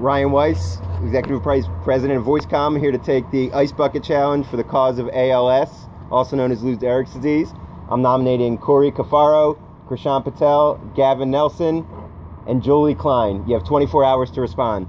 Ryan Weiss, Executive Vice President of VoiceComm, here to take the Ice Bucket Challenge for the cause of ALS, also known as Lou Gehrig's disease. I'm nominating Corey Cafaro, Krishan Patel, Gavin Nelson, and Julie Klein. You have 24 hours to respond.